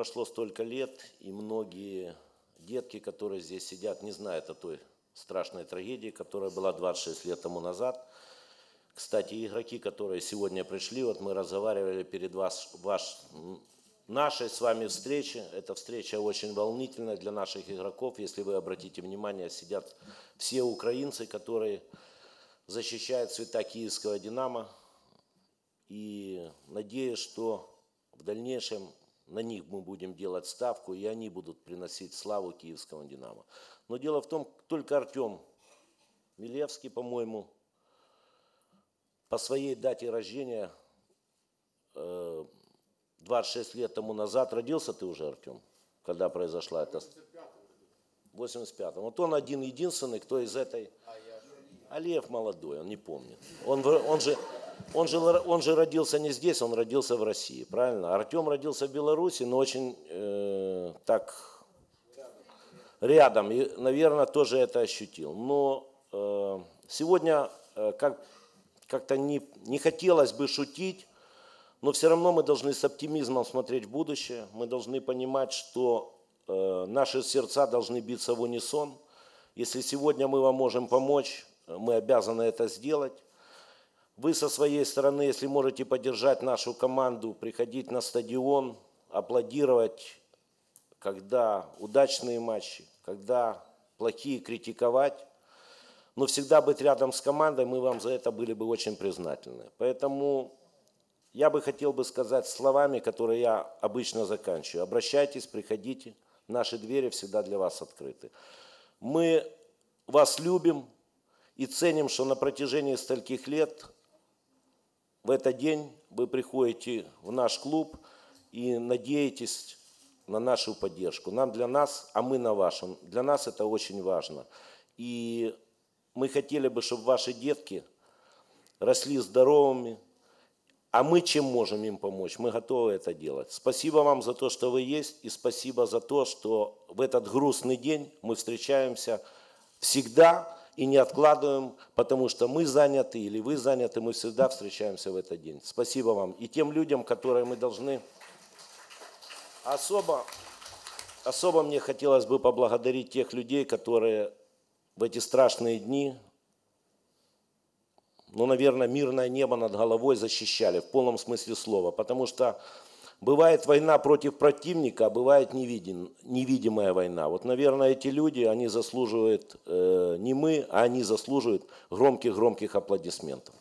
прошло столько лет, и многие детки, которые здесь сидят, не знают о той страшной трагедии, которая была 26 лет тому назад. Кстати, игроки, которые сегодня пришли, вот мы разговаривали перед вас, ваш, нашей с вами встречи. Эта встреча очень волнительная для наших игроков. Если вы обратите внимание, сидят все украинцы, которые защищают цвета киевского «Динамо». И надеюсь, что в дальнейшем на них мы будем делать ставку, и они будут приносить славу киевскому «Динамо». Но дело в том, только Артем Милевский, по-моему, по своей дате рождения, 26 э, лет тому назад, родился ты уже, Артем, когда произошла эта... 85-м. Вот он один единственный, кто из этой... Алиев молодой, он не помнит. Он, он, же, он, же, он же родился не здесь, он родился в России, правильно? Артем родился в Беларуси, но очень э, так рядом. И, наверное, тоже это ощутил. Но э, сегодня, э, как как-то не, не хотелось бы шутить, но все равно мы должны с оптимизмом смотреть в будущее. Мы должны понимать, что э, наши сердца должны биться в унисон. Если сегодня мы вам можем помочь, мы обязаны это сделать. Вы со своей стороны, если можете поддержать нашу команду, приходить на стадион, аплодировать, когда удачные матчи, когда плохие критиковать, но всегда быть рядом с командой, мы вам за это были бы очень признательны. Поэтому я бы хотел бы сказать словами, которые я обычно заканчиваю. Обращайтесь, приходите, наши двери всегда для вас открыты. Мы вас любим и ценим, что на протяжении стольких лет в этот день вы приходите в наш клуб и надеетесь на нашу поддержку. Нам для нас, а мы на вашем. Для нас это очень важно. И мы хотели бы, чтобы ваши детки росли здоровыми, а мы чем можем им помочь? Мы готовы это делать. Спасибо вам за то, что вы есть, и спасибо за то, что в этот грустный день мы встречаемся всегда и не откладываем, потому что мы заняты или вы заняты, мы всегда встречаемся в этот день. Спасибо вам. И тем людям, которые мы должны особо, особо мне хотелось бы поблагодарить тех людей, которые в эти страшные дни, ну, наверное, мирное небо над головой защищали в полном смысле слова, потому что бывает война против противника, а бывает невидим, невидимая война. Вот, наверное, эти люди, они заслуживают э, не мы, а они заслуживают громких-громких аплодисментов.